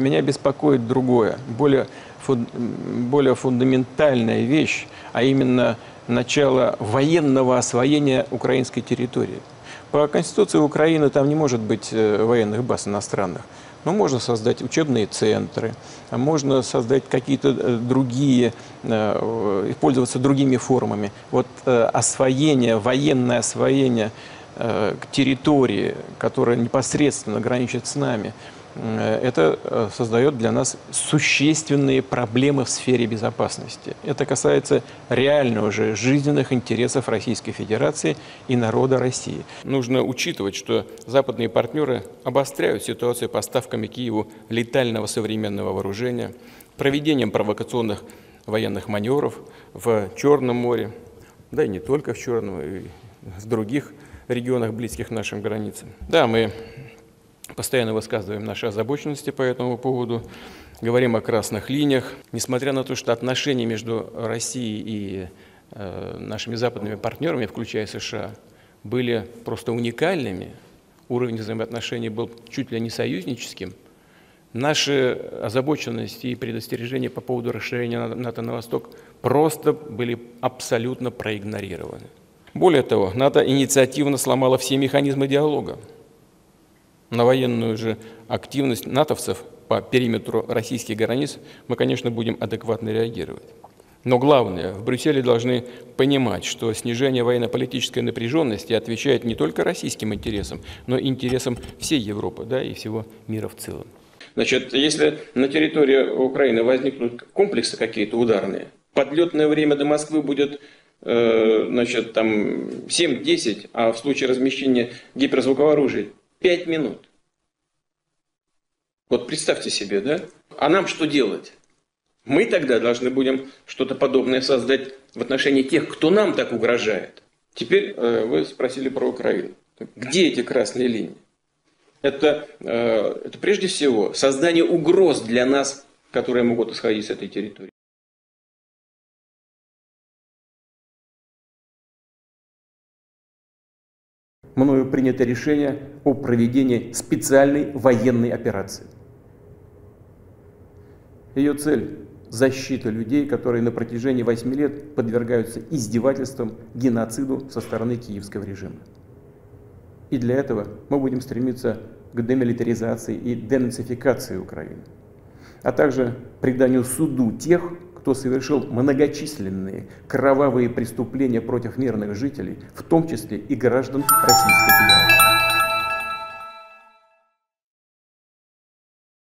Меня беспокоит другое, более, фун, более фундаментальная вещь, а именно начало военного освоения украинской территории. По Конституции Украины там не может быть э, военных баз иностранных. Но можно создать учебные центры, а можно создать какие-то э, другие, э, пользоваться другими формами. Вот освоение, военное освоение территории, которая непосредственно граничит с нами – это э, создает для нас существенные проблемы в сфере безопасности. Это касается реально уже жизненных интересов Российской Федерации и народа России. Нужно учитывать, что западные партнеры обостряют ситуацию поставками Киеву летального современного вооружения, проведением провокационных военных маневров в Черном море, да и не только в Черном, и в других регионах, близких нашим границам. Да, мы постоянно высказываем наши озабоченности по этому поводу, говорим о красных линиях. Несмотря на то, что отношения между Россией и э, нашими западными партнерами, включая США, были просто уникальными, уровень взаимоотношений был чуть ли не союзническим, наши озабоченности и предостережения по поводу расширения НАТО на восток просто были абсолютно проигнорированы. Более того, НАТО инициативно сломала все механизмы диалога. На военную же активность натовцев по периметру российских границ мы, конечно, будем адекватно реагировать. Но главное, в Брюсселе должны понимать, что снижение военно-политической напряженности отвечает не только российским интересам, но и интересам всей Европы да, и всего мира в целом. Значит, если на территории Украины возникнут комплексы какие-то ударные, подлетное время до Москвы будет э, значит, там 7-10, а в случае размещения гиперзвукового оружия 5 минут. Вот представьте себе, да? А нам что делать? Мы тогда должны будем что-то подобное создать в отношении тех, кто нам так угрожает. Теперь э, вы спросили про Украину. Где эти красные линии? Это, э, это прежде всего создание угроз для нас, которые могут исходить с этой территории. Мною принято решение о проведении специальной военной операции. Ее цель – защита людей, которые на протяжении 8 лет подвергаются издевательствам, геноциду со стороны киевского режима. И для этого мы будем стремиться к демилитаризации и денацификации Украины, а также приданию суду тех, кто совершил многочисленные кровавые преступления против мирных жителей, в том числе и граждан Российской Федерации.